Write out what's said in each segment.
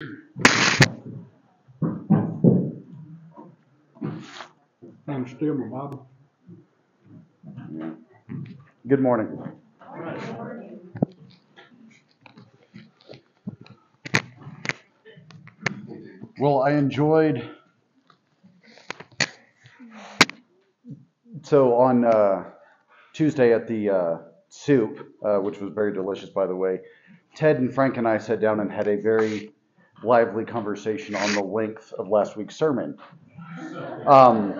I'm still my Bible. Good morning. Well, I enjoyed. So on uh, Tuesday at the uh, soup, uh, which was very delicious, by the way, Ted and Frank and I sat down and had a very lively conversation on the length of last week's sermon. Um,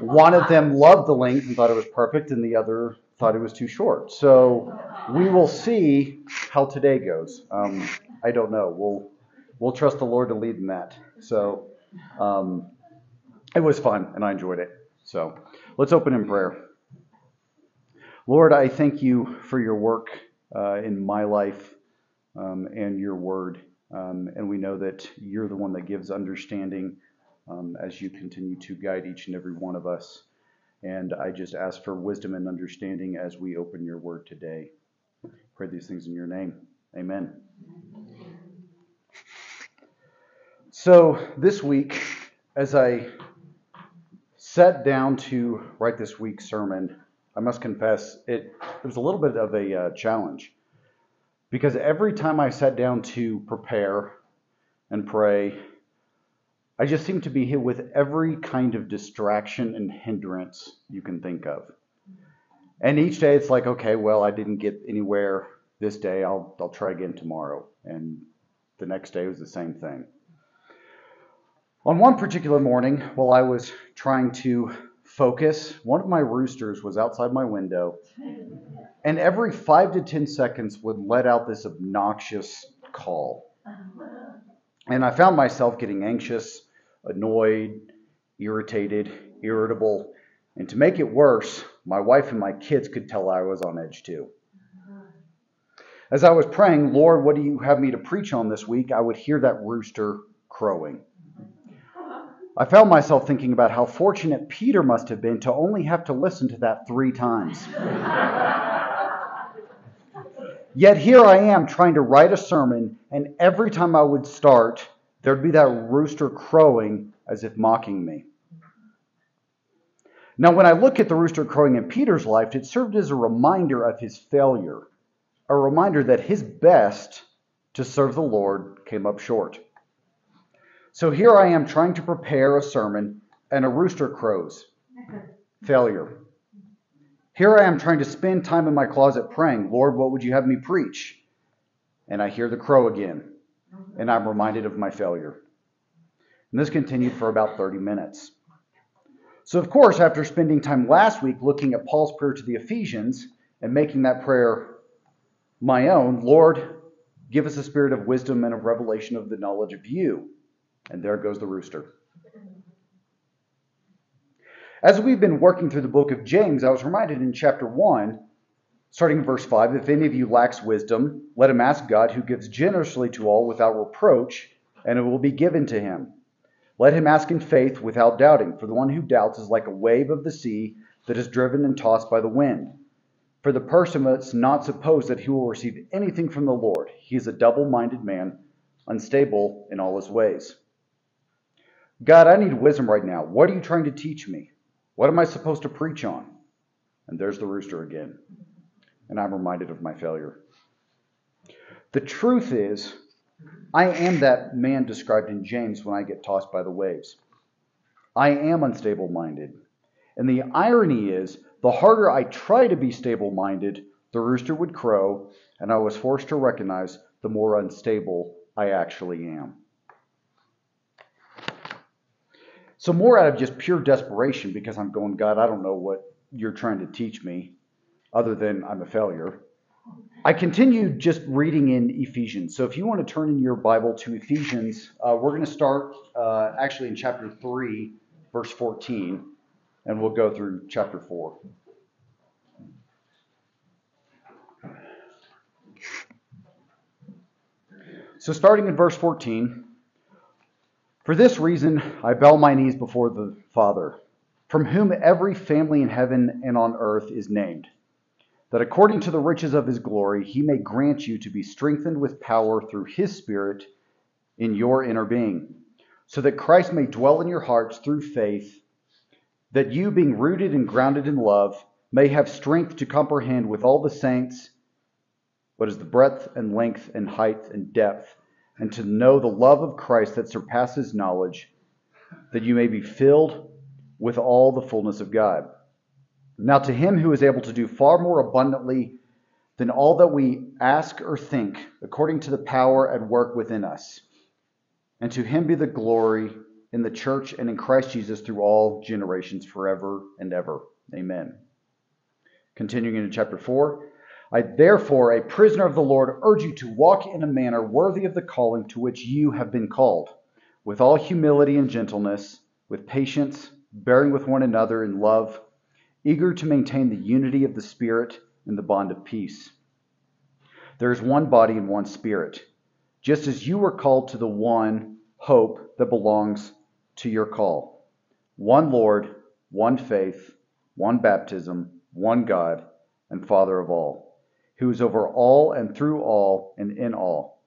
one of them loved the length and thought it was perfect, and the other thought it was too short. So we will see how today goes. Um, I don't know. We'll we'll trust the Lord to lead in that. So um, it was fun, and I enjoyed it. So let's open in prayer. Lord, I thank you for your work uh, in my life um, and your word. Um, and we know that you're the one that gives understanding um, as you continue to guide each and every one of us. And I just ask for wisdom and understanding as we open your word today. Pray these things in your name. Amen. So this week, as I sat down to write this week's sermon, I must confess it, it was a little bit of a uh, challenge because every time I sat down to prepare and pray, I just seemed to be hit with every kind of distraction and hindrance you can think of. And each day it's like, okay, well, I didn't get anywhere this day. I'll, I'll try again tomorrow. And the next day was the same thing. On one particular morning, while I was trying to focus, one of my roosters was outside my window, and every five to ten seconds would let out this obnoxious call. And I found myself getting anxious, annoyed, irritated, irritable, and to make it worse, my wife and my kids could tell I was on edge too. As I was praying, Lord, what do you have me to preach on this week? I would hear that rooster crowing. I found myself thinking about how fortunate Peter must have been to only have to listen to that three times. Yet here I am trying to write a sermon, and every time I would start, there'd be that rooster crowing as if mocking me. Now, when I look at the rooster crowing in Peter's life, it served as a reminder of his failure, a reminder that his best to serve the Lord came up short. So here I am trying to prepare a sermon, and a rooster crows. Failure. Here I am trying to spend time in my closet praying, Lord, what would you have me preach? And I hear the crow again, and I'm reminded of my failure. And this continued for about 30 minutes. So, of course, after spending time last week looking at Paul's prayer to the Ephesians and making that prayer my own, Lord, give us a spirit of wisdom and of revelation of the knowledge of you. And there goes the rooster. As we've been working through the book of James, I was reminded in chapter 1, starting in verse 5, if any of you lacks wisdom, let him ask God, who gives generously to all without reproach, and it will be given to him. Let him ask in faith without doubting, for the one who doubts is like a wave of the sea that is driven and tossed by the wind. For the person must not suppose that he will receive anything from the Lord. He is a double minded man, unstable in all his ways. God, I need wisdom right now. What are you trying to teach me? What am I supposed to preach on? And there's the rooster again. And I'm reminded of my failure. The truth is, I am that man described in James when I get tossed by the waves. I am unstable minded. And the irony is, the harder I try to be stable minded, the rooster would crow, and I was forced to recognize the more unstable I actually am. So, more out of just pure desperation because I'm going, God, I don't know what you're trying to teach me other than I'm a failure. I continue just reading in Ephesians. So, if you want to turn in your Bible to Ephesians, uh, we're going to start uh, actually in chapter 3, verse 14, and we'll go through chapter 4. So, starting in verse 14. For this reason, I bow my knees before the Father, from whom every family in heaven and on earth is named, that according to the riches of his glory, he may grant you to be strengthened with power through his Spirit in your inner being, so that Christ may dwell in your hearts through faith, that you, being rooted and grounded in love, may have strength to comprehend with all the saints what is the breadth and length and height and depth, and to know the love of Christ that surpasses knowledge, that you may be filled with all the fullness of God. Now, to him who is able to do far more abundantly than all that we ask or think, according to the power at work within us, and to him be the glory in the church and in Christ Jesus through all generations, forever and ever. Amen. Continuing into chapter 4. I, therefore, a prisoner of the Lord, urge you to walk in a manner worthy of the calling to which you have been called, with all humility and gentleness, with patience, bearing with one another in love, eager to maintain the unity of the Spirit in the bond of peace. There is one body and one Spirit, just as you were called to the one hope that belongs to your call. One Lord, one faith, one baptism, one God, and Father of all who is over all and through all and in all.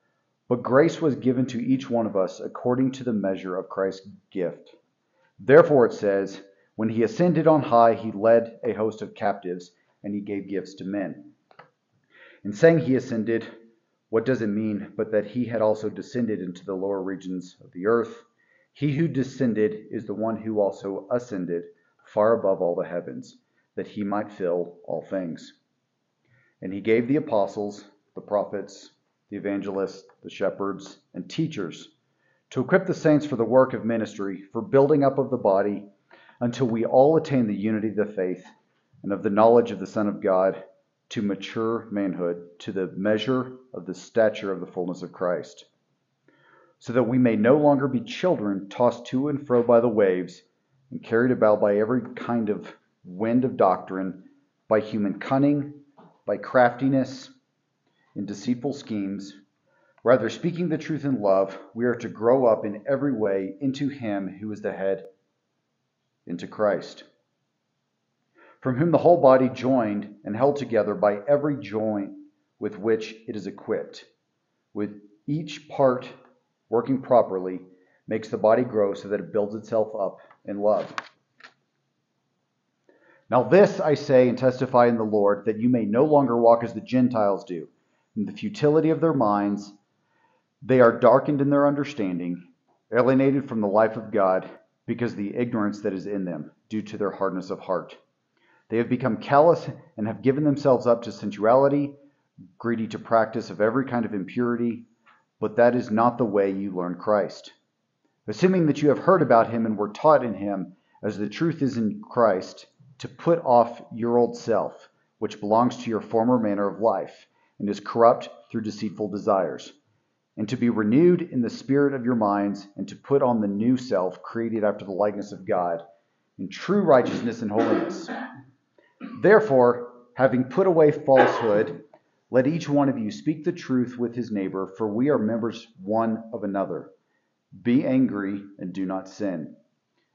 But grace was given to each one of us according to the measure of Christ's gift. Therefore it says, When he ascended on high, he led a host of captives, and he gave gifts to men. In saying he ascended, what does it mean but that he had also descended into the lower regions of the earth? He who descended is the one who also ascended far above all the heavens, that he might fill all things. And he gave the apostles, the prophets, the evangelists, the shepherds, and teachers to equip the saints for the work of ministry, for building up of the body, until we all attain the unity of the faith and of the knowledge of the Son of God, to mature manhood, to the measure of the stature of the fullness of Christ, so that we may no longer be children tossed to and fro by the waves and carried about by every kind of wind of doctrine, by human cunning by craftiness and deceitful schemes. Rather, speaking the truth in love, we are to grow up in every way into Him who is the head, into Christ, from whom the whole body, joined and held together by every joint with which it is equipped, with each part working properly, makes the body grow so that it builds itself up in love. Now, this I say and testify in the Lord, that you may no longer walk as the Gentiles do, in the futility of their minds. They are darkened in their understanding, alienated from the life of God, because of the ignorance that is in them, due to their hardness of heart. They have become callous and have given themselves up to sensuality, greedy to practice of every kind of impurity, but that is not the way you learn Christ. Assuming that you have heard about him and were taught in him, as the truth is in Christ, to put off your old self, which belongs to your former manner of life, and is corrupt through deceitful desires, and to be renewed in the spirit of your minds, and to put on the new self, created after the likeness of God, in true righteousness and holiness. Therefore, having put away falsehood, let each one of you speak the truth with his neighbor, for we are members one of another. Be angry and do not sin.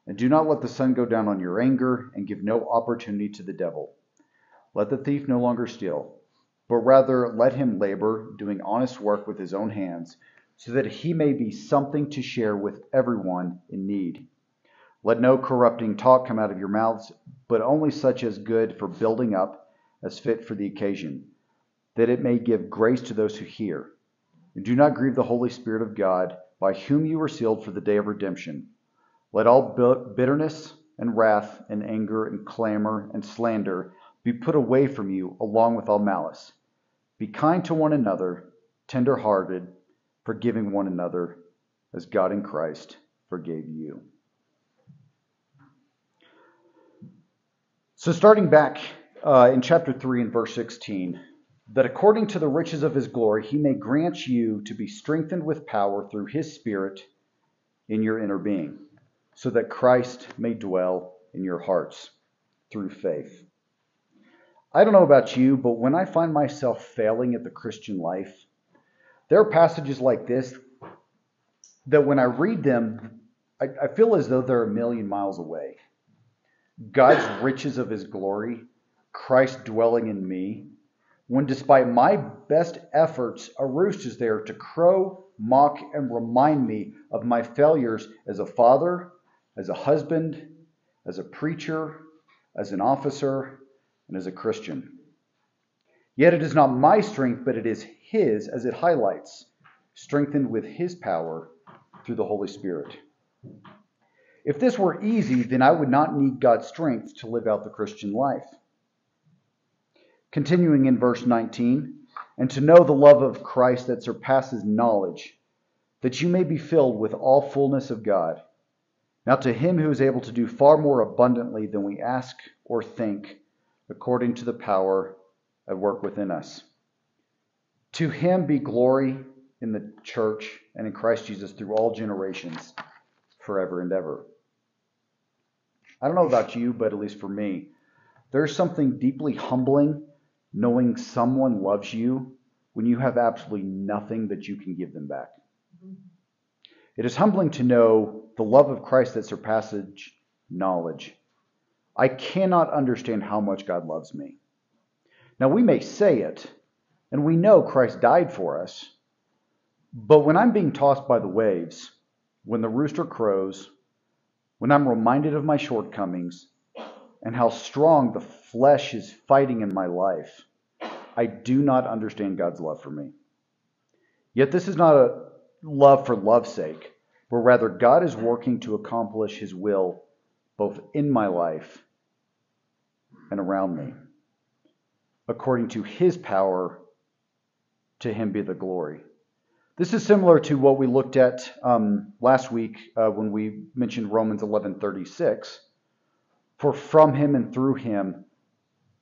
And do not let the sun go down on your anger, and give no opportunity to the devil. Let the thief no longer steal, but rather let him labor, doing honest work with his own hands, so that he may be something to share with everyone in need. Let no corrupting talk come out of your mouths, but only such as good for building up, as fit for the occasion, that it may give grace to those who hear. And do not grieve the Holy Spirit of God, by whom you were sealed for the day of redemption. Let all bitterness and wrath and anger and clamor and slander be put away from you, along with all malice. Be kind to one another, tender hearted, forgiving one another, as God in Christ forgave you. So, starting back uh, in chapter 3 and verse 16, that according to the riches of his glory, he may grant you to be strengthened with power through his Spirit in your inner being so that Christ may dwell in your hearts through faith. I don't know about you, but when I find myself failing at the Christian life, there are passages like this that when I read them, I, I feel as though they're a million miles away. God's riches of his glory, Christ dwelling in me, when despite my best efforts, a roost is there to crow mock, and remind me of my failures as a father, as a husband, as a preacher, as an officer, and as a Christian. Yet it is not my strength, but it is His, as it highlights, strengthened with His power through the Holy Spirit. If this were easy, then I would not need God's strength to live out the Christian life. Continuing in verse 19, and to know the love of Christ that surpasses knowledge, that you may be filled with all fullness of God. Now to him who is able to do far more abundantly than we ask or think, according to the power at work within us. To him be glory in the church and in Christ Jesus through all generations, forever and ever. I don't know about you, but at least for me, there's something deeply humbling knowing someone loves you when you have absolutely nothing that you can give them back. Mm-hmm. It is humbling to know the love of Christ that surpasses knowledge. I cannot understand how much God loves me. Now, we may say it, and we know Christ died for us, but when I'm being tossed by the waves, when the rooster crows, when I'm reminded of my shortcomings and how strong the flesh is fighting in my life, I do not understand God's love for me. Yet this is not a love for love's sake, but rather God is working to accomplish his will both in my life and around me, according to his power. To him be the glory. This is similar to what we looked at um, last week uh, when we mentioned Romans 11:36. For from him and through him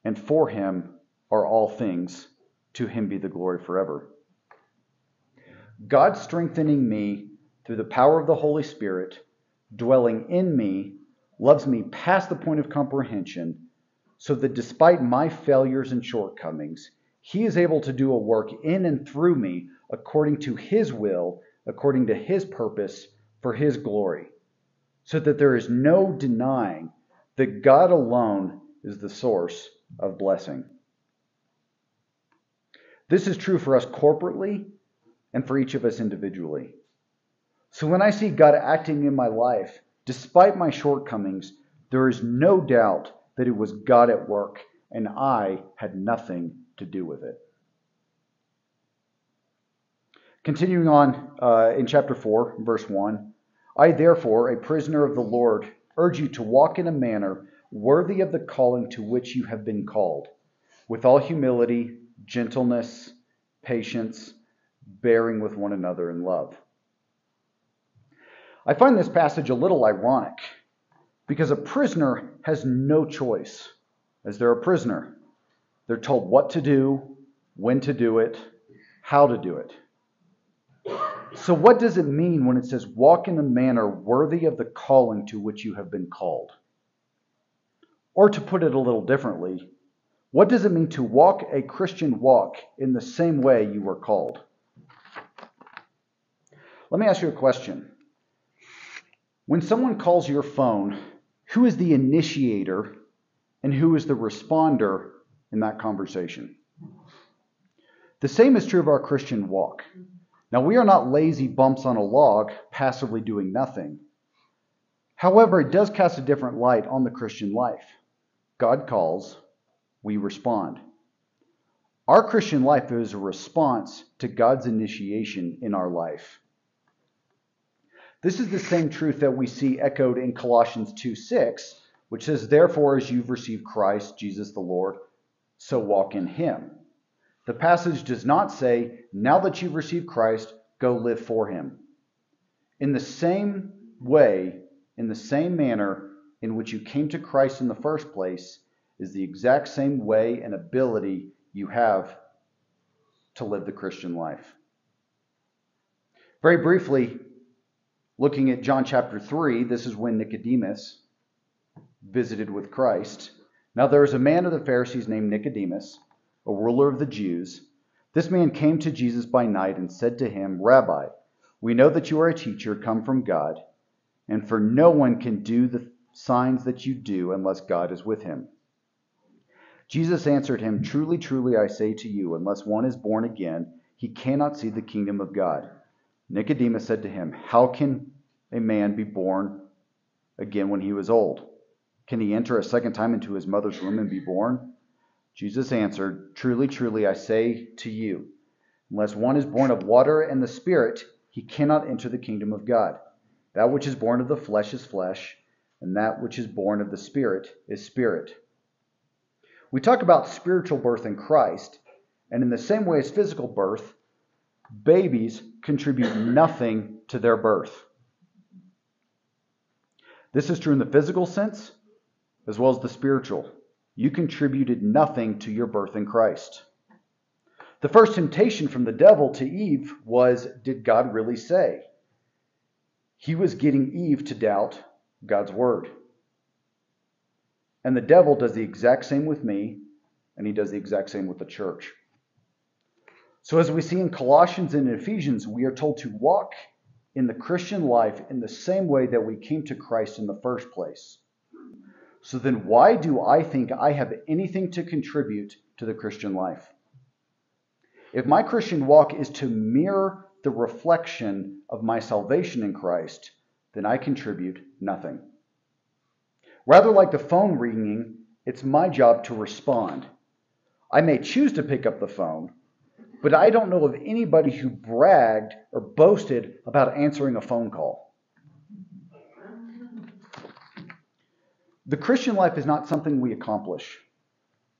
and for him are all things. To him be the glory forever. God strengthening me through the power of the Holy Spirit, dwelling in me, loves me past the point of comprehension, so that despite my failures and shortcomings, he is able to do a work in and through me according to his will, according to his purpose, for his glory, so that there is no denying that God alone is the source of blessing. This is true for us corporately and for each of us individually. So when I see God acting in my life, despite my shortcomings, there is no doubt that it was God at work and I had nothing to do with it. Continuing on uh, in chapter 4, verse 1 I, therefore, a prisoner of the Lord, urge you to walk in a manner worthy of the calling to which you have been called, with all humility, gentleness, patience, bearing with one another in love. I find this passage a little ironic because a prisoner has no choice as they're a prisoner. They're told what to do, when to do it, how to do it. So, what does it mean when it says, walk in a manner worthy of the calling to which you have been called? Or to put it a little differently, what does it mean to walk a Christian walk in the same way you were called? Let me ask you a question. When someone calls your phone, who is the initiator and who is the responder in that conversation? The same is true of our Christian walk. Now, we are not lazy bumps on a log, passively doing nothing. However, it does cast a different light on the Christian life. God calls, we respond. Our Christian life is a response to God's initiation in our life. This is the same truth that we see echoed in Colossians 2 6, which says, Therefore, as you've received Christ, Jesus the Lord, so walk in him. The passage does not say, Now that you've received Christ, go live for him. In the same way, in the same manner in which you came to Christ in the first place, is the exact same way and ability you have to live the Christian life. Very briefly, looking at John chapter 3, this is when Nicodemus visited with Christ. Now there was a man of the Pharisees named Nicodemus, a ruler of the Jews. This man came to Jesus by night and said to him, Rabbi, we know that you are a teacher come from God, and for no one can do the signs that you do unless God is with him. Jesus answered him, Truly, truly, I say to you, unless one is born again, he cannot see the kingdom of God. Nicodemus said to him, How can a man be born again when he was old? Can he enter a second time into his mother's womb and be born? Jesus answered, Truly, truly, I say to you, unless one is born of water and the Spirit, he cannot enter the kingdom of God. That which is born of the flesh is flesh, and that which is born of the Spirit is spirit. We talk about spiritual birth in Christ, and in the same way as physical birth, babies contribute nothing to their birth. This is true in the physical sense as well as the spiritual. You contributed nothing to your birth in Christ. The first temptation from the devil to Eve was Did God really say? He was getting Eve to doubt God's word. And the devil does the exact same with me, and he does the exact same with the church. So, as we see in Colossians and Ephesians, we are told to walk in the Christian life in the same way that we came to Christ in the first place. So, then why do I think I have anything to contribute to the Christian life? If my Christian walk is to mirror the reflection of my salvation in Christ, then I contribute nothing. Rather, like the phone ringing, it's my job to respond. I may choose to pick up the phone, but I don't know of anybody who bragged or boasted about answering a phone call. The Christian life is not something we accomplish,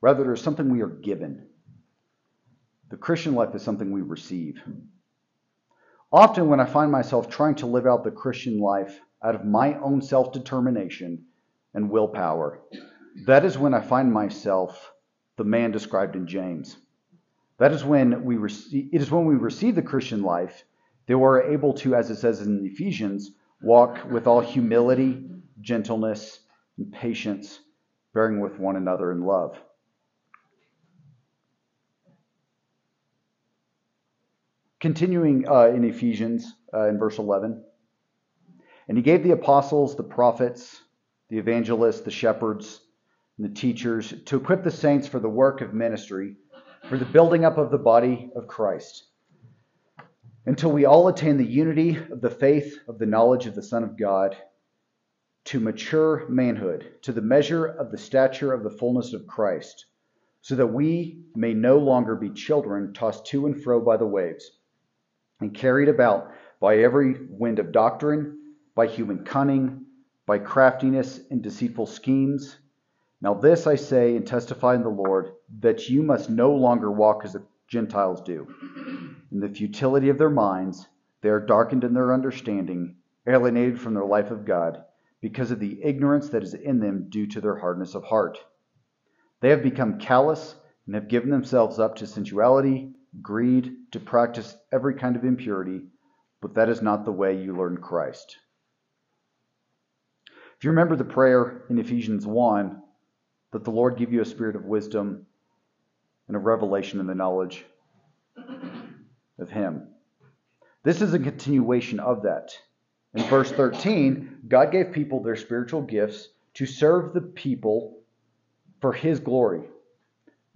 rather, it is something we are given. The Christian life is something we receive. Often, when I find myself trying to live out the Christian life out of my own self determination and willpower, that is when I find myself the man described in James. That is when we receive, it is when we receive the Christian life that we're able to, as it says in Ephesians, walk with all humility, gentleness, and patience, bearing with one another in love. Continuing uh, in Ephesians uh, in verse 11. And he gave the apostles, the prophets, the evangelists, the shepherds, and the teachers to equip the saints for the work of ministry, for the building up of the body of Christ, until we all attain the unity of the faith of the knowledge of the Son of God, to mature manhood, to the measure of the stature of the fullness of Christ, so that we may no longer be children tossed to and fro by the waves and carried about by every wind of doctrine, by human cunning, by craftiness and deceitful schemes. Now, this I say and testify in the Lord, that you must no longer walk as the Gentiles do. In the futility of their minds, they are darkened in their understanding, alienated from their life of God, because of the ignorance that is in them due to their hardness of heart. They have become callous and have given themselves up to sensuality greed, to practice every kind of impurity, but that is not the way you learn Christ. If you remember the prayer in Ephesians 1, that the Lord give you a spirit of wisdom and a revelation in the knowledge of Him. This is a continuation of that. In verse 13, God gave people their spiritual gifts to serve the people for His glory.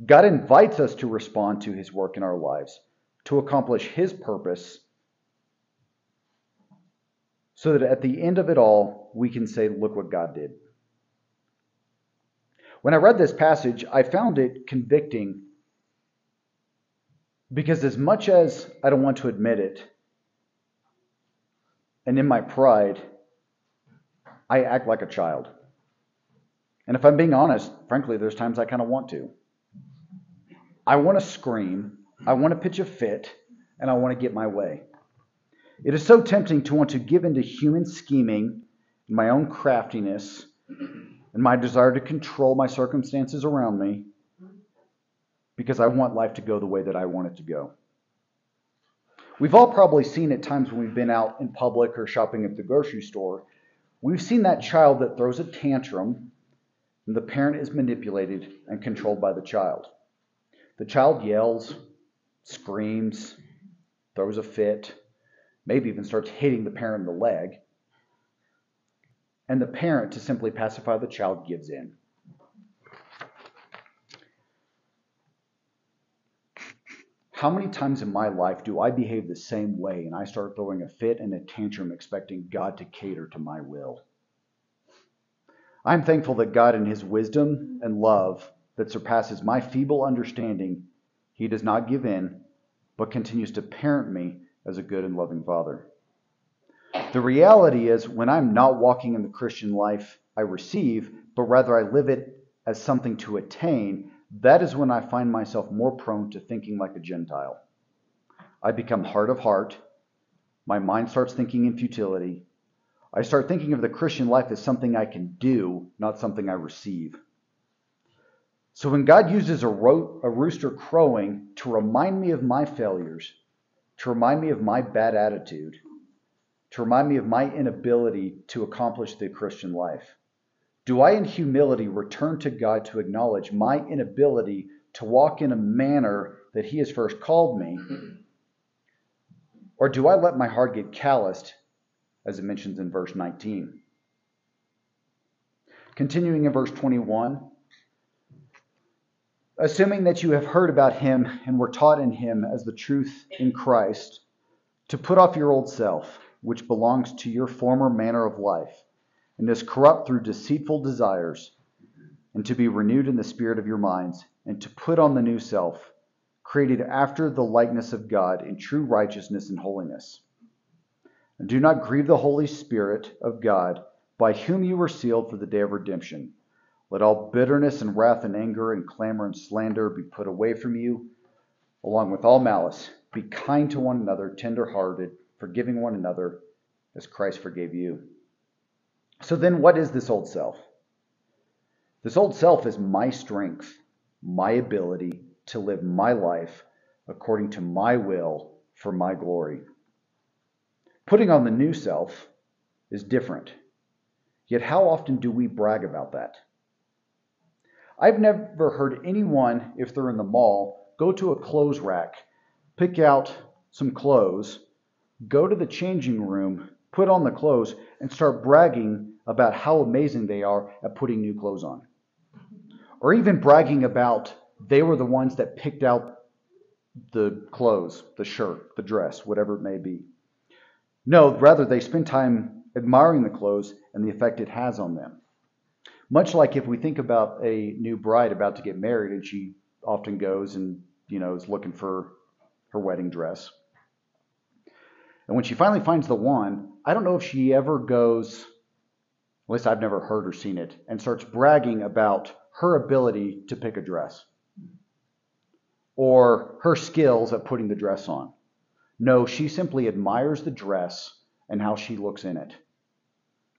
God invites us to respond to his work in our lives, to accomplish his purpose, so that at the end of it all, we can say, Look what God did. When I read this passage, I found it convicting because, as much as I don't want to admit it, and in my pride, I act like a child. And if I'm being honest, frankly, there's times I kind of want to. I want to scream, I want to pitch a fit, and I want to get my way. It is so tempting to want to give into human scheming, my own craftiness, and my desire to control my circumstances around me because I want life to go the way that I want it to go. We've all probably seen at times when we've been out in public or shopping at the grocery store, we've seen that child that throws a tantrum and the parent is manipulated and controlled by the child. The child yells, screams, throws a fit, maybe even starts hitting the parent in the leg. And the parent, to simply pacify the child, gives in. How many times in my life do I behave the same way and I start throwing a fit and a tantrum expecting God to cater to my will? I'm thankful that God, in His wisdom and love that surpasses my feeble understanding, He does not give in, but continues to parent me as a good and loving Father. The reality is, when I'm not walking in the Christian life I receive, but rather I live it as something to attain, that is when I find myself more prone to thinking like a Gentile. I become hard of heart. My mind starts thinking in futility. I start thinking of the Christian life as something I can do, not something I receive. So when God uses a, ro- a rooster crowing to remind me of my failures, to remind me of my bad attitude, to remind me of my inability to accomplish the Christian life, do I, in humility, return to God to acknowledge my inability to walk in a manner that He has first called me? Or do I let my heart get calloused, as it mentions in verse 19? Continuing in verse 21, assuming that you have heard about Him and were taught in Him as the truth in Christ, to put off your old self, which belongs to your former manner of life and is corrupt through deceitful desires, and to be renewed in the spirit of your minds, and to put on the new self, created after the likeness of God in true righteousness and holiness. And do not grieve the Holy Spirit of God, by whom you were sealed for the day of redemption. Let all bitterness and wrath and anger and clamor and slander be put away from you, along with all malice. Be kind to one another, tender hearted, forgiving one another, as Christ forgave you. So then, what is this old self? This old self is my strength, my ability to live my life according to my will for my glory. Putting on the new self is different. Yet, how often do we brag about that? I've never heard anyone, if they're in the mall, go to a clothes rack, pick out some clothes, go to the changing room, put on the clothes, and start bragging about how amazing they are at putting new clothes on. Or even bragging about they were the ones that picked out the clothes, the shirt, the dress, whatever it may be. No, rather, they spend time admiring the clothes and the effect it has on them. Much like if we think about a new bride about to get married and she often goes and, you know, is looking for her wedding dress. And when she finally finds the one, I don't know if she ever goes, at least I've never heard or seen it, and starts bragging about her ability to pick a dress or her skills at putting the dress on. No, she simply admires the dress and how she looks in it.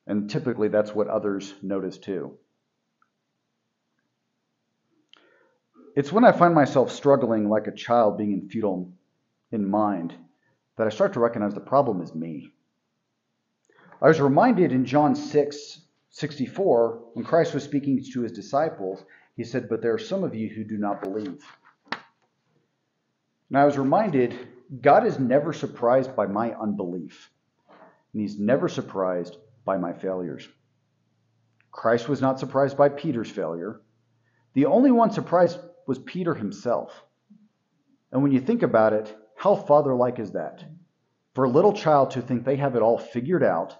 And typically that's what others notice too. It's when I find myself struggling like a child being in futile in mind that I start to recognize the problem is me. I was reminded in John 6 64, when Christ was speaking to his disciples, he said, But there are some of you who do not believe. And I was reminded, God is never surprised by my unbelief, and he's never surprised by my failures. Christ was not surprised by Peter's failure. The only one surprised was Peter himself. And when you think about it, how father-like is that? For a little child to think they have it all figured out,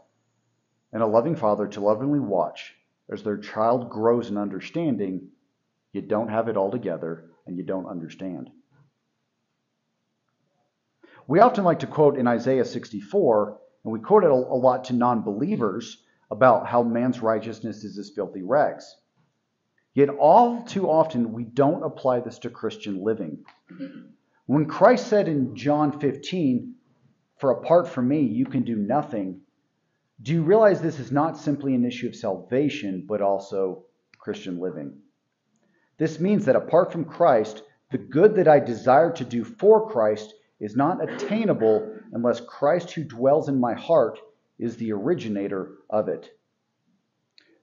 and a loving father to lovingly watch as their child grows in understanding, you don't have it all together and you don't understand. We often like to quote in Isaiah 64, and we quote it a lot to non believers about how man's righteousness is as filthy rags. Yet, all too often, we don't apply this to Christian living. When Christ said in John 15, For apart from me, you can do nothing, do you realize this is not simply an issue of salvation, but also Christian living? This means that apart from Christ, the good that I desire to do for Christ is not attainable unless Christ, who dwells in my heart, is the originator of it.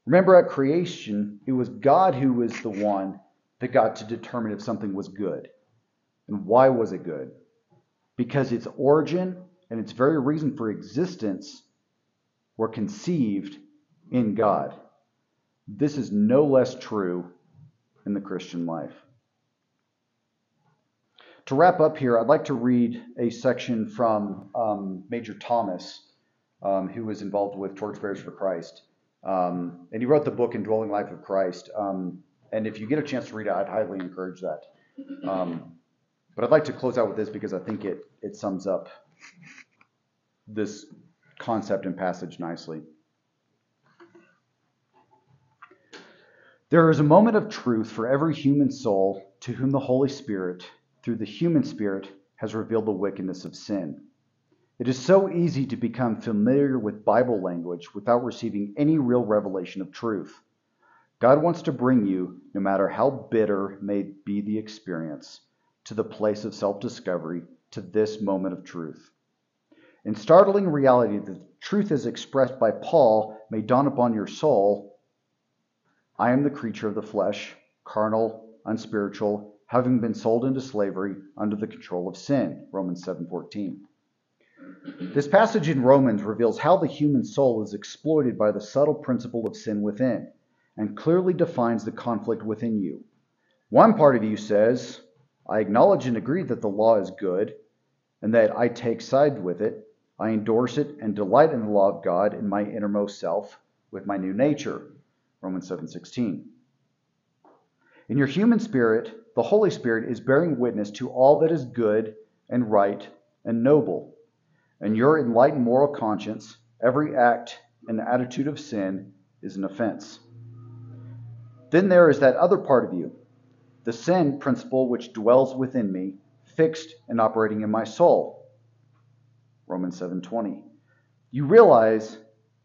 Remember, at creation, it was God who was the one that got to determine if something was good. And why was it good? Because its origin and its very reason for existence were conceived in God. This is no less true in the Christian life. to wrap up here, I'd like to read a section from um, Major Thomas, um, who was involved with Torchbearers for Christ. Um, and he wrote the book Indwelling Life of Christ. Um, and if you get a chance to read it, I'd highly encourage that. But I'd like to close out with this because I think it, it sums up this concept and passage nicely. There is a moment of truth for every human soul to whom the Holy Spirit, through the human spirit, has revealed the wickedness of sin. It is so easy to become familiar with Bible language without receiving any real revelation of truth. God wants to bring you, no matter how bitter may be the experience, to the place of self discovery, to this moment of truth. In startling reality, the truth as expressed by Paul may dawn upon your soul I am the creature of the flesh, carnal, unspiritual, having been sold into slavery under the control of sin. Romans 7:14. This passage in Romans reveals how the human soul is exploited by the subtle principle of sin within and clearly defines the conflict within you. One part of you says, I acknowledge and agree that the law is good and that I take side with it. I endorse it and delight in the law of God in my innermost self with my new nature. Romans 7:16. In your human spirit, the Holy Spirit is bearing witness to all that is good and right and noble. And your enlightened moral conscience, every act and attitude of sin is an offense. Then there is that other part of you, the sin principle which dwells within me, fixed and operating in my soul. Romans 7:20. You realize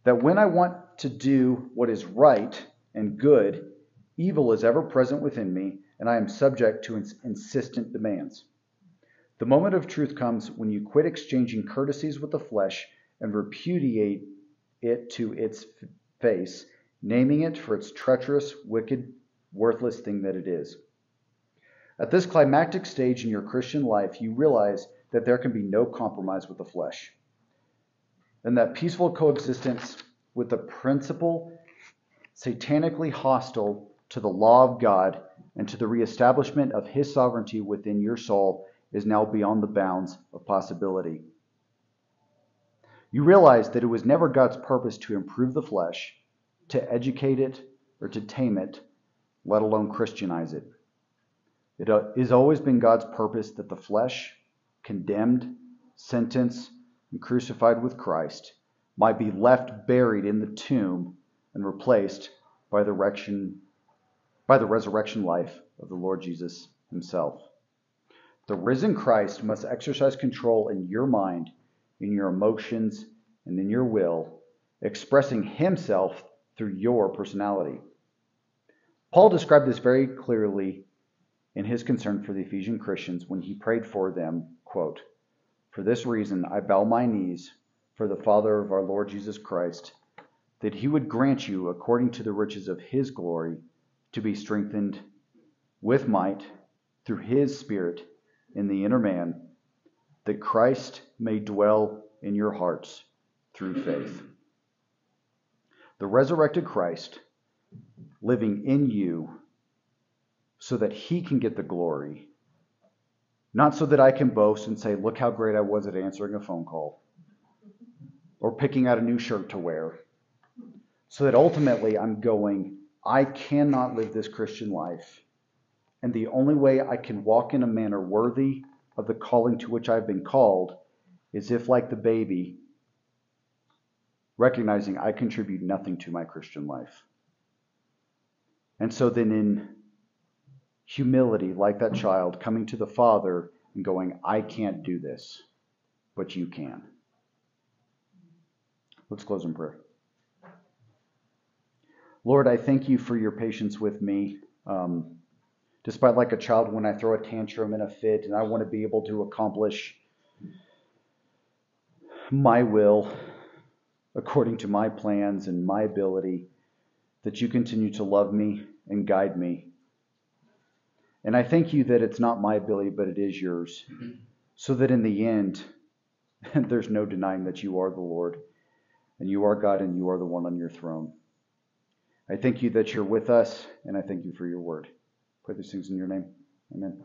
that when I want to do what is right, and good, evil is ever present within me, and I am subject to ins- insistent demands. The moment of truth comes when you quit exchanging courtesies with the flesh and repudiate it to its face, naming it for its treacherous, wicked, worthless thing that it is. At this climactic stage in your Christian life, you realize that there can be no compromise with the flesh. And that peaceful coexistence with the principle satanically hostile to the law of God and to the reestablishment of His sovereignty within your soul is now beyond the bounds of possibility. You realize that it was never God's purpose to improve the flesh, to educate it, or to tame it, let alone Christianize it. Uh, it has always been God's purpose that the flesh, condemned, sentenced, and crucified with Christ, might be left buried in the tomb and replaced by the resurrection, by the resurrection life of the Lord Jesus himself. The risen Christ must exercise control in your mind, in your emotions, and in your will, expressing himself through your personality. Paul described this very clearly in his concern for the Ephesian Christians when he prayed for them, quote, For this reason I bow my knees for the Father of our Lord Jesus Christ that he would grant you, according to the riches of his glory, to be strengthened with might through his Spirit in the inner man, that Christ may dwell in your hearts through faith. The resurrected Christ living in you so that he can get the glory, not so that I can boast and say, Look how great I was at answering a phone call or picking out a new shirt to wear so that ultimately I'm going, I cannot live this Christian life. And the only way I can walk in a manner worthy of the calling to which I've been called is if, like the baby, recognizing I contribute nothing to my Christian life. And so then, in humility, like that child, coming to the Father and going, I can't do this, but you can. Let's close in prayer. Lord, I thank you for your patience with me. Um, despite like a child when I throw a tantrum and a fit and I want to be able to accomplish my will according to my plans and my ability, that you continue to love me and guide me. And I thank you that it's not my ability, but it is yours. Mm-hmm. So that in the end, there's no denying that you are the Lord and you are God and you are the one on your throne. I thank you that you're with us, and I thank you for your word. Pray these things in your name. Amen.